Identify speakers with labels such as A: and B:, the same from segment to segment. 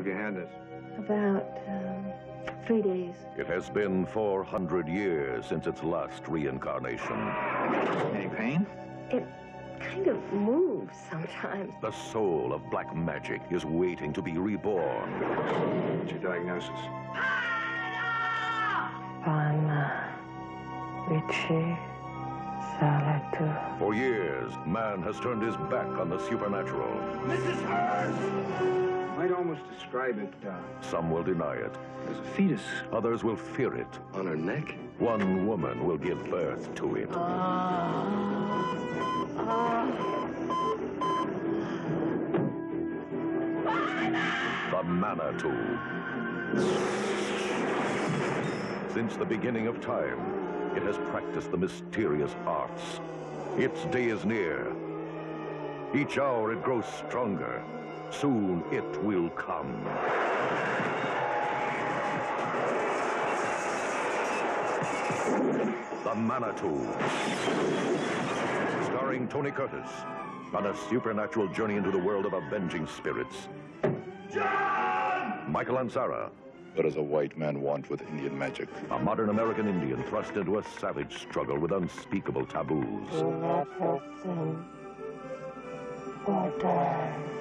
A: have you had this?
B: About um, three days.
C: It has been 400 years since its last reincarnation.
A: Any pain?
B: It kind of moves sometimes.
C: The soul of black magic is waiting to be reborn.
A: What's your diagnosis?
B: Pana Vici Salatu.
C: For years, man has turned his back on the supernatural.
A: Might almost describe it uh,
C: Some will deny it.
A: as a fetus.
C: Others will fear it.
D: On her neck?
C: One woman will give birth to it. The Manitou. Since the beginning of time, it has practiced the mysterious arts. Its day is near. Each hour it grows stronger. Soon it will come. The Manitou. Starring Tony Curtis on a supernatural journey into the world of avenging spirits. John! Michael Ansara,
D: What does a white man want with Indian magic?
C: a modern American Indian thrust into a savage struggle with unspeakable taboos.
B: Let her sin or die.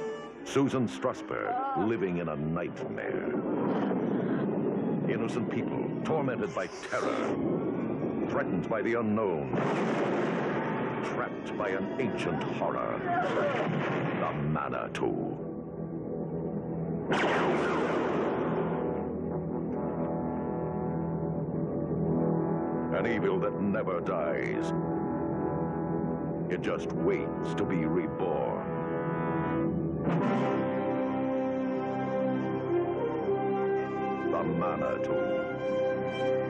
C: Susan Strasberg, living in a nightmare. Innocent people, tormented by terror, threatened by the unknown, trapped by an ancient horror. The Manitou. An evil that never dies. It just waits to be reborn. The Manitou.